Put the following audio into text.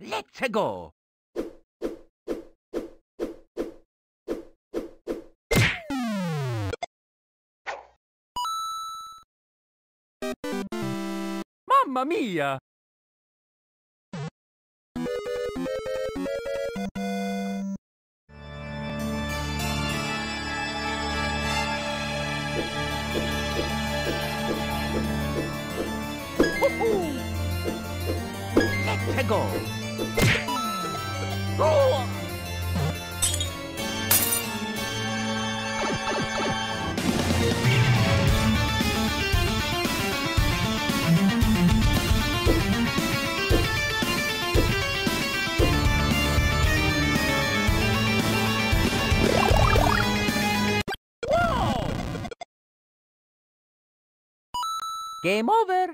Let's go. Mamma mia! Let's go. Go! Game over.